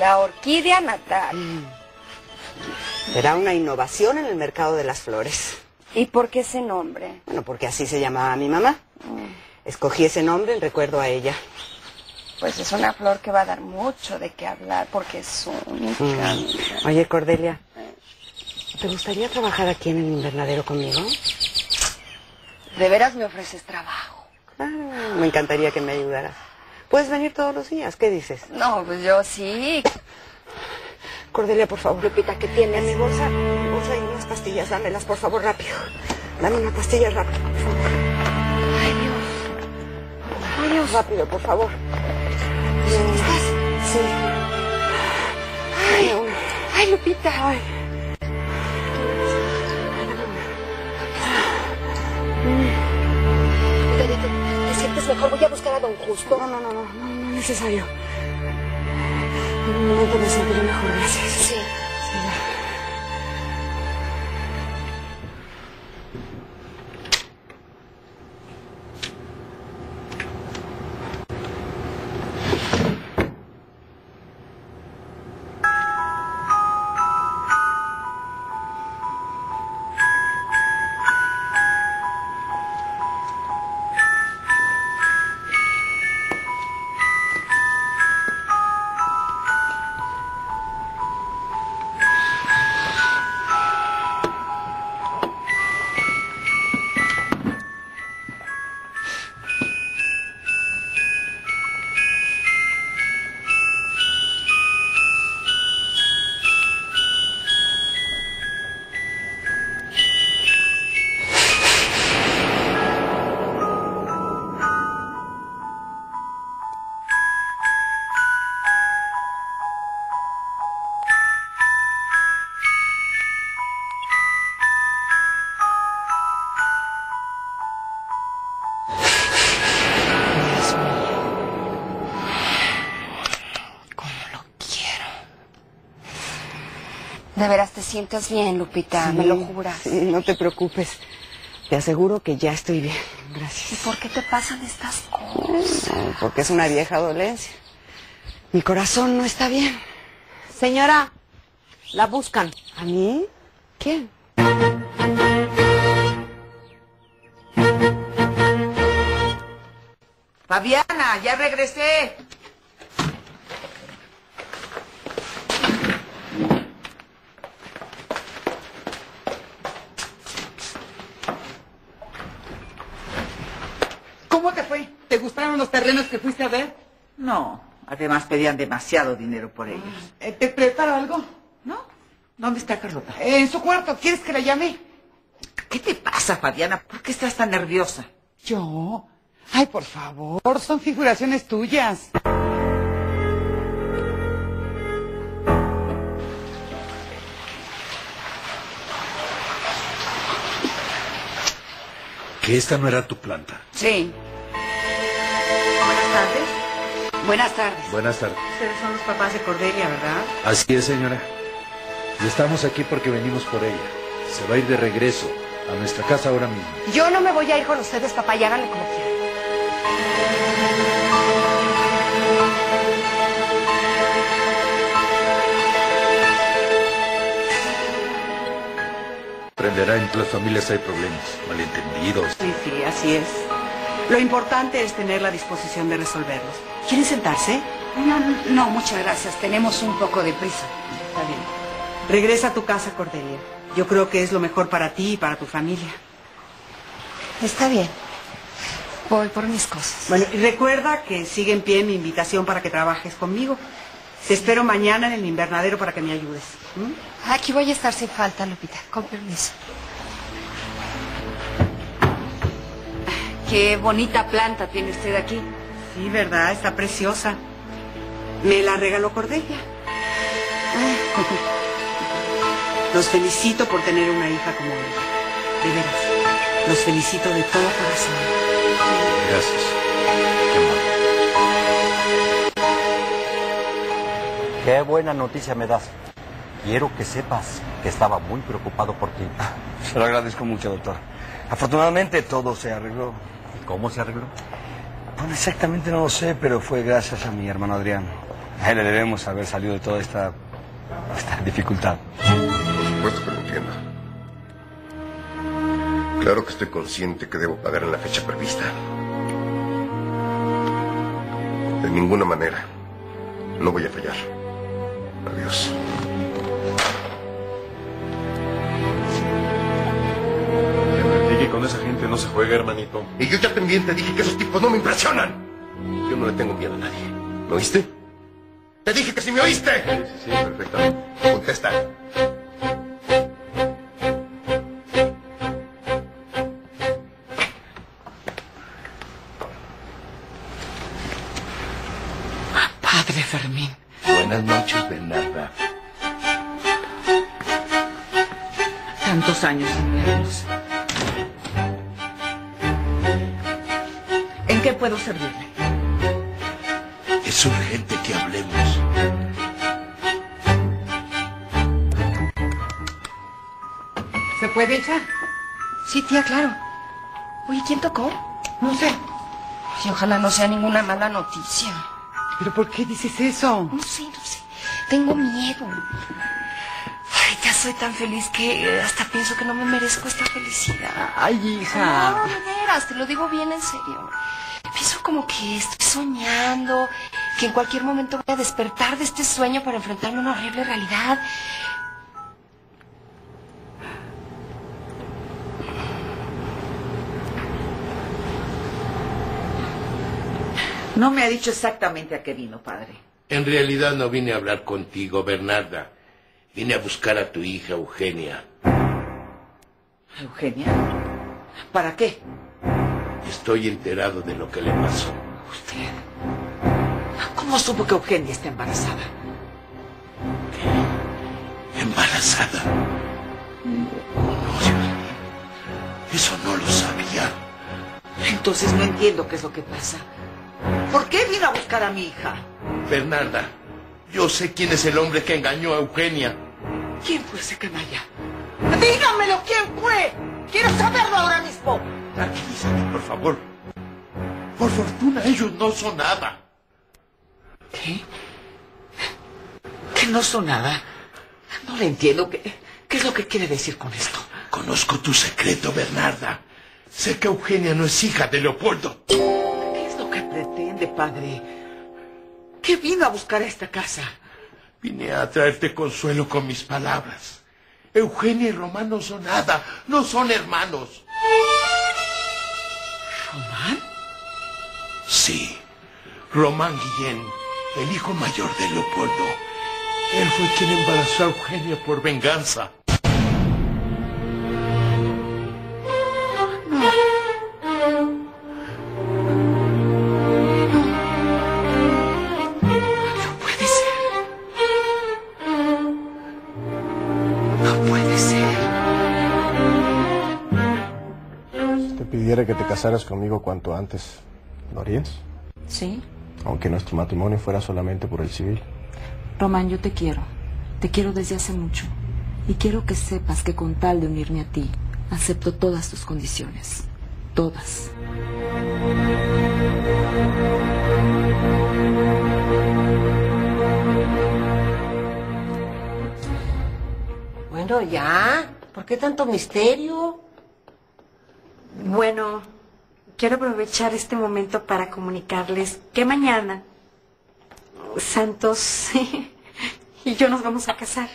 La orquídea natal. Será una innovación en el mercado de las flores. ¿Y por qué ese nombre? Bueno, porque así se llamaba mi mamá. Escogí ese nombre en recuerdo a ella. Pues es una flor que va a dar mucho de qué hablar porque es única. Mm. Oye, Cordelia, ¿te gustaría trabajar aquí en el invernadero conmigo? ¿De veras me ofreces trabajo? Ah, me encantaría que me ayudaras. Puedes venir todos los días, ¿qué dices? No, pues yo sí. Cordelia, por favor. Lupita, ¿qué tienes? En mi bolsa, en mi bolsa hay unas pastillas, dámelas, por favor, rápido. Dame una pastilla rápido, por favor. Ay, Dios. Ay, Dios. Rápido, por favor. ¿Estás? Sí. Ay, ay, Lupita. Ay. No, no, no, no, no, no es necesario. En un momento me sentiré mejor, gracias. De veras te sientes bien, Lupita, me lo juras. Sí, no te preocupes. Te aseguro que ya estoy bien. ¿Y Gracias. por qué te pasan estas cosas? No, Porque es una vieja dolencia. Mi corazón no está bien. Señora, la buscan. ¿A mí? ¿Quién? Fabiana, ya regresé. ¿Cómo te fue? ¿Te gustaron los terrenos que fuiste a ver? No, además pedían demasiado dinero por ellos. Eh, ¿Te preparo algo? ¿No? ¿Dónde está Carlota? En su cuarto, ¿quieres que la llame? ¿Qué te pasa, Fabiana? ¿Por qué estás tan nerviosa? ¿Yo? Ay, por favor, son figuraciones tuyas. Que esta no era tu planta. Sí. Buenas tardes. Buenas tardes. Buenas tardes. Ustedes son los papás de Cordelia, ¿verdad? Así es, señora. Y estamos aquí porque venimos por ella. Se va a ir de regreso a nuestra casa ahora mismo. Yo no me voy a ir con ustedes, papá, y háganle como quieran. Aprenderá en las familias hay problemas, malentendidos. Sí, sí, así es. Lo importante es tener la disposición de resolverlos. ¿Quieren sentarse? No, no, muchas gracias. Tenemos un poco de prisa. Está bien. Regresa a tu casa, Cordelia. Yo creo que es lo mejor para ti y para tu familia. Está bien. Voy por mis cosas. Bueno, y recuerda que sigue en pie mi invitación para que trabajes conmigo. Te espero mañana en el invernadero para que me ayudes. Aquí voy a estar sin falta, Lupita. Con permiso. Qué bonita planta tiene usted aquí. Sí, ¿verdad? Está preciosa. Me la regaló Cordelia. Los felicito por tener una hija como ella. De veras. Los felicito de todo corazón. Gracias. Qué Qué buena noticia me das. Quiero que sepas que estaba muy preocupado por ti. Se lo agradezco mucho, doctor. Afortunadamente todo se arregló. ¿Cómo se arregló? Bueno, exactamente no lo sé, pero fue gracias a mi hermano Adrián. A él le debemos haber salido de toda esta, esta dificultad. Por supuesto que lo entiendo. Claro que estoy consciente que debo pagar en la fecha prevista. De ninguna manera. No voy a fallar. Adiós. Con esa gente no se juega, hermanito. Y yo ya también te dije que esos tipos no me impresionan. Yo no le tengo miedo a nadie. ¿Me oíste? Te dije que si me oíste. Sí, sí, perfectamente. Contesta. Padre Fermín. Buenas noches, Bernarda. Tantos años sin vernos. ¿En qué puedo servirle? Es urgente que hablemos. ¿Se puede, hija? Sí, tía, claro. Oye, ¿quién tocó? No sé. Y ojalá no sea ninguna mala noticia. ¿Pero por qué dices eso? No sé, no sé. Tengo miedo. Ay, ya soy tan feliz que hasta pienso que no me merezco esta felicidad. Ay, No, hija. no, de veras, te lo digo bien en serio. Como que estoy soñando, que en cualquier momento voy a despertar de este sueño para enfrentarme a una horrible realidad. No me ha dicho exactamente a qué vino, padre. En realidad no vine a hablar contigo, Bernarda. Vine a buscar a tu hija Eugenia. Eugenia. ¿Para qué? Estoy enterado de lo que le pasó. Usted. ¿Cómo supo que Eugenia está embarazada? ¿Embarazada? No, Dios mío. Eso no lo sabía. Entonces no entiendo qué es lo que pasa. ¿Por qué vino a buscar a mi hija? Bernarda, yo sé quién es el hombre que engañó a Eugenia. ¿Quién fue ese canalla? Dígamelo, ¿quién fue? Quiero saberlo ahora mismo. Tranquilízate, por favor. Por fortuna, ellos no son nada. ¿Qué? ¿Que no son nada? No le entiendo. ¿Qué, ¿Qué es lo que quiere decir con esto? Conozco tu secreto, Bernarda. Sé que Eugenia no es hija de Leopoldo. ¿Qué es lo que pretende, padre? ¿Qué vino a buscar a esta casa? Vine a traerte consuelo con mis palabras. Eugenia y Román no son nada, no son hermanos. ¿Román? Sí, Román Guillén, el hijo mayor de Leopoldo. Él fue quien embarazó a Eugenia por venganza. Pidiera que te casaras conmigo cuanto antes, ¿lo harías? Sí. Aunque nuestro matrimonio fuera solamente por el civil. Román, yo te quiero. Te quiero desde hace mucho. Y quiero que sepas que con tal de unirme a ti, acepto todas tus condiciones. Todas. Bueno, ya. ¿Por qué tanto misterio? Bueno, quiero aprovechar este momento para comunicarles que mañana Santos y yo nos vamos a casar.